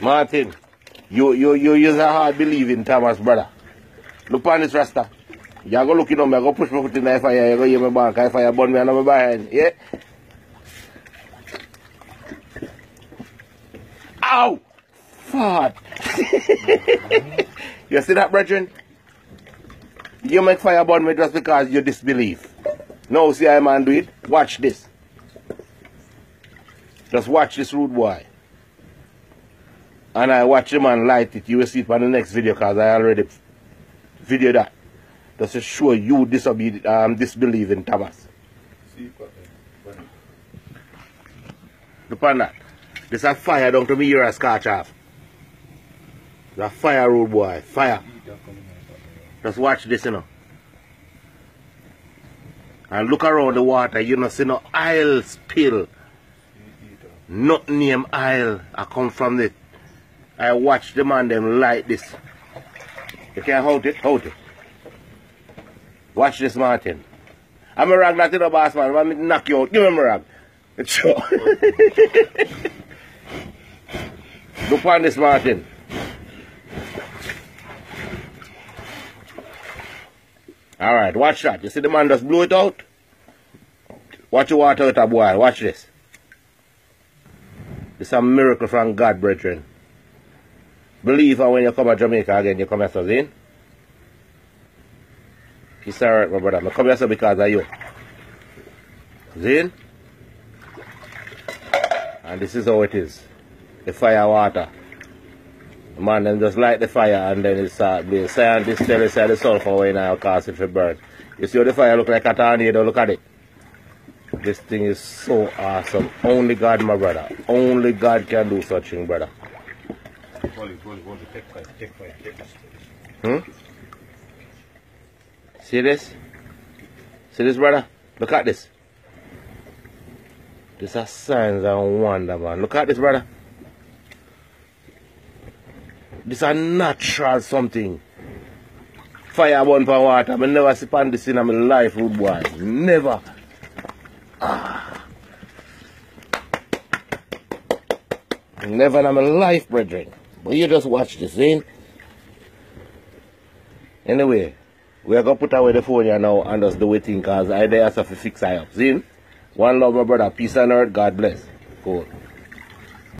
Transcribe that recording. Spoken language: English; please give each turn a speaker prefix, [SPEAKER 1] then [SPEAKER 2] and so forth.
[SPEAKER 1] Martin, you you you use a hard believing Thomas, brother. Look on this rasta. You go look in on me, I go push my foot in the fire, you go hear me back, I fire burn me and my behind. Yeah? Ow! Fuck! you see that, brethren? You make fire burn me just because you disbelieve. No, see a man do it? Watch this. Just watch this rude boy. And I watch the man light it. You will see it on the next video because I already video that. Just to show you disobedient, um, disbelieve in Thomas. Look on that. This a fire down to me here a scotch off. The fire rude boy. Fire. Just watch this, you know. And look around the water, you know, see no oil spill. Not name oil. I come from it. I watch the man them like this. You can't hold it, hold it. Watch this, Martin. I'm a rag not in the boss, man. I'm gonna knock you out. Give him a rag. It's sure. Look on this, Martin. All right, watch that. You see the man just blew it out? Watch the water out of boil. Watch this. It's a miracle from God, brethren. Believe when you come to Jamaica again, you come here so Zane. It's alright, my brother. I come here because of you. Zin? And this is how it is. The fire water. The man then just light the fire and then it's uh, the scientists tell us the sulfur when I cause it to burn. You see how the fire look like a tornado, look at it. This thing is so awesome. Only God, my brother. Only God can do such thing, brother. Hmm? See this? See this, brother? Look at this. This are signs and wonder, man. Look at this, brother. This are natural something. Fire burn for water. I never pan this in my life, rude boy. Never. Ah. Never in my life, brethren. But you just watch this, see? Anyway, we are going to put away the phone here now and just do it thing because I there have to fix I up. See? One love, my brother. Peace on earth. God bless. Cool.